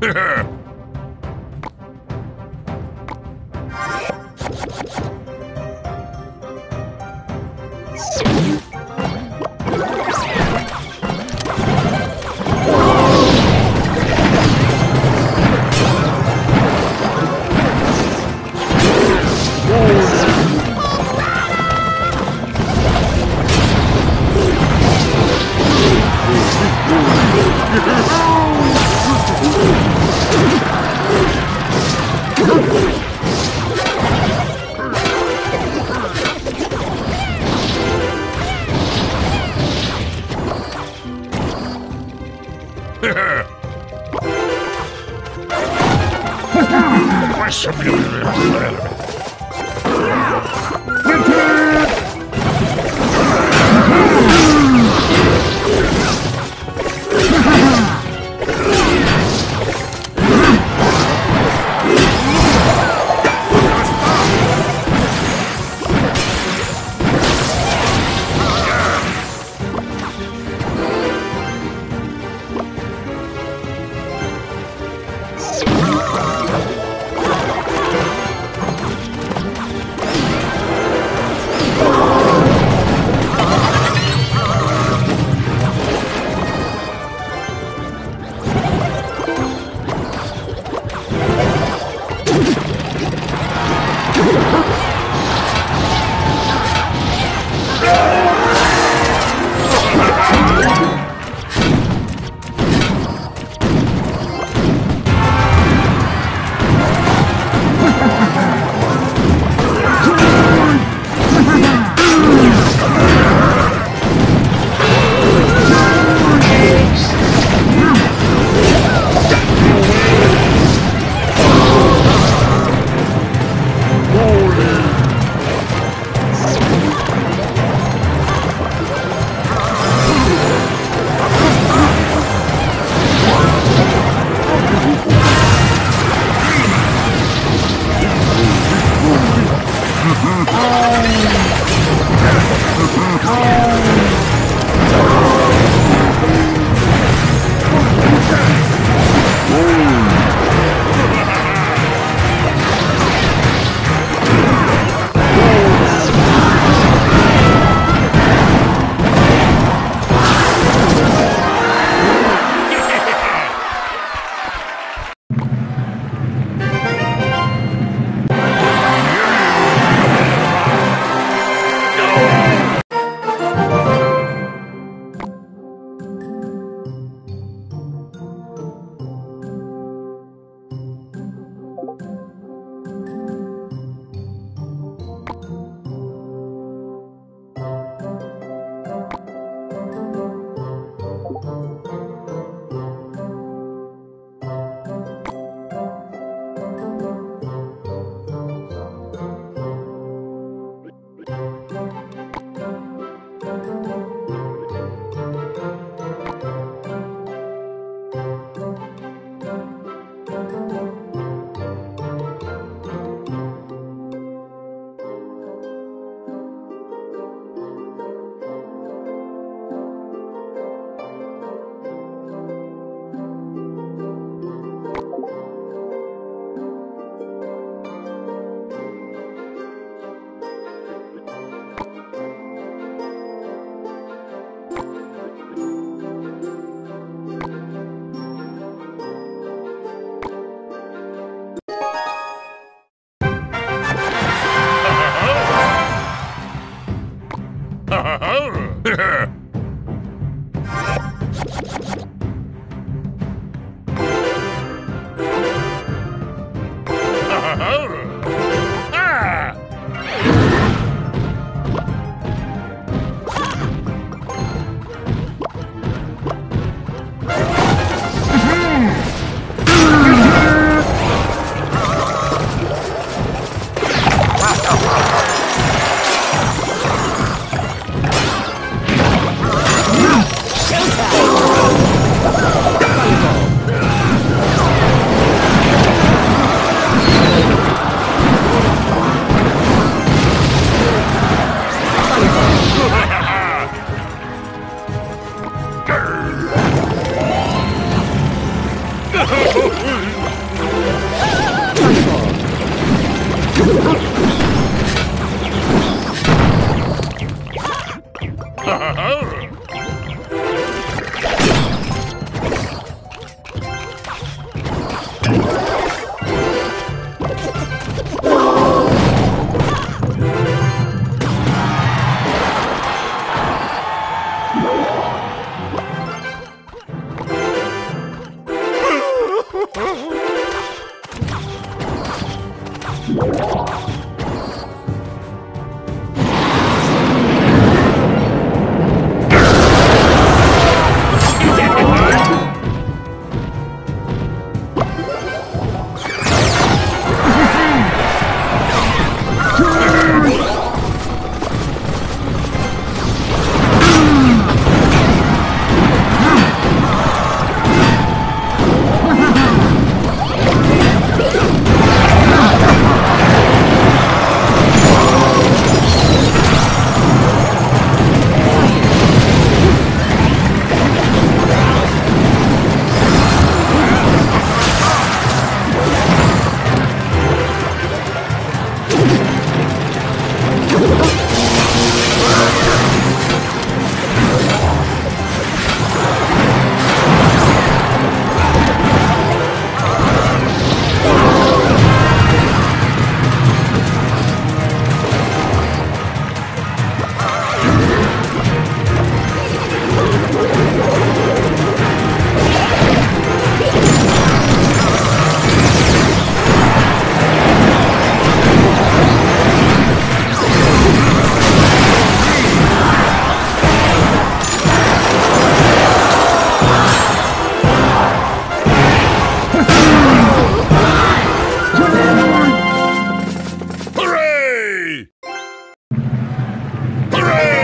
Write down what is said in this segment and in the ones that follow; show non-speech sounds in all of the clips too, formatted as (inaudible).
Ha (laughs) ha! What's up, you (laughs) No! Hooray!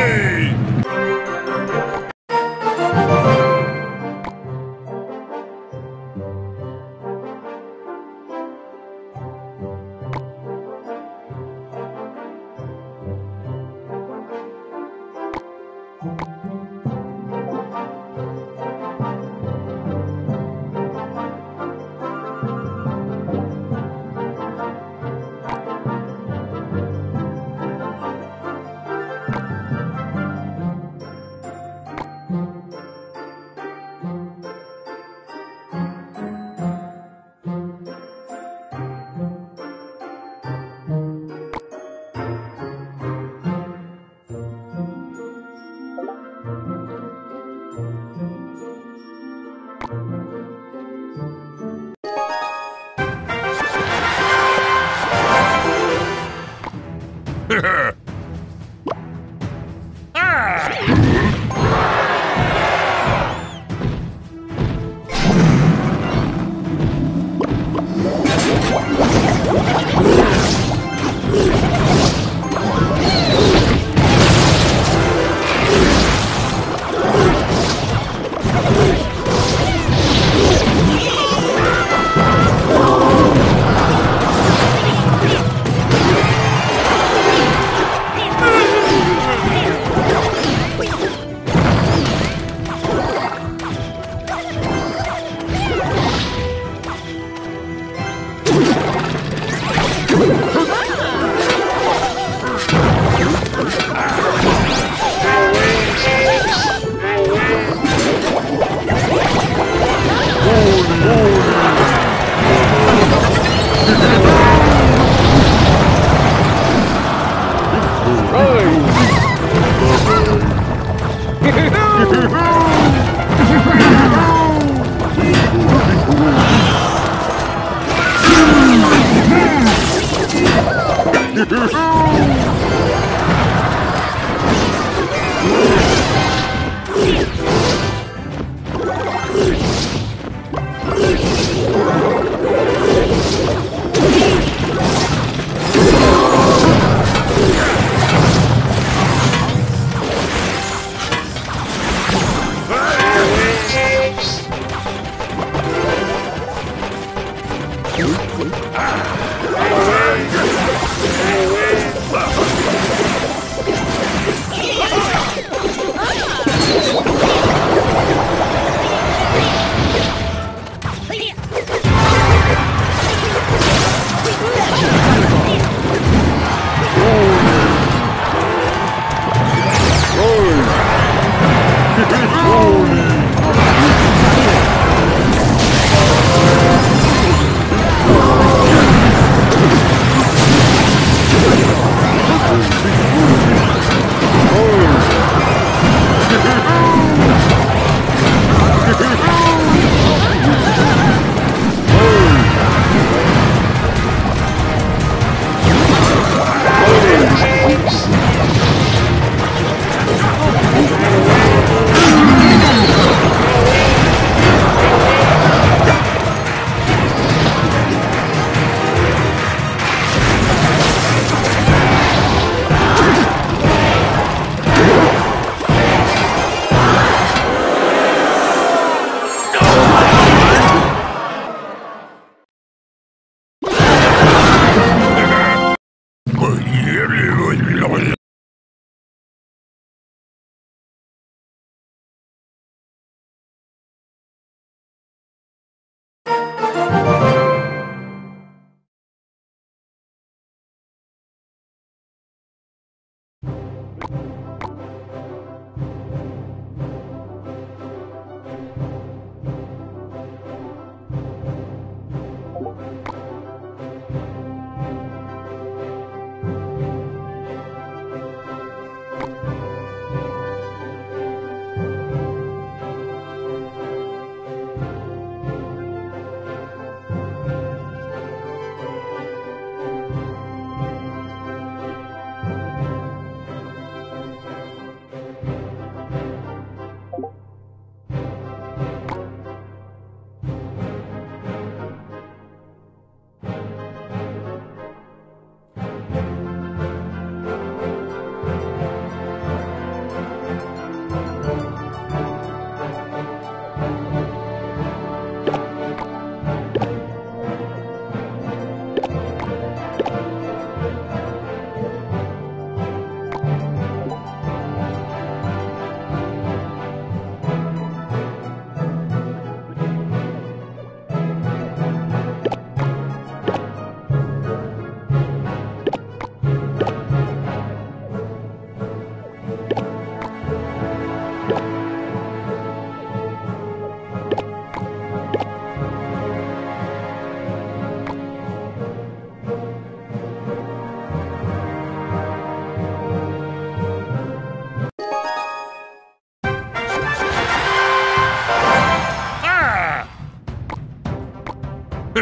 Yoo-hoo!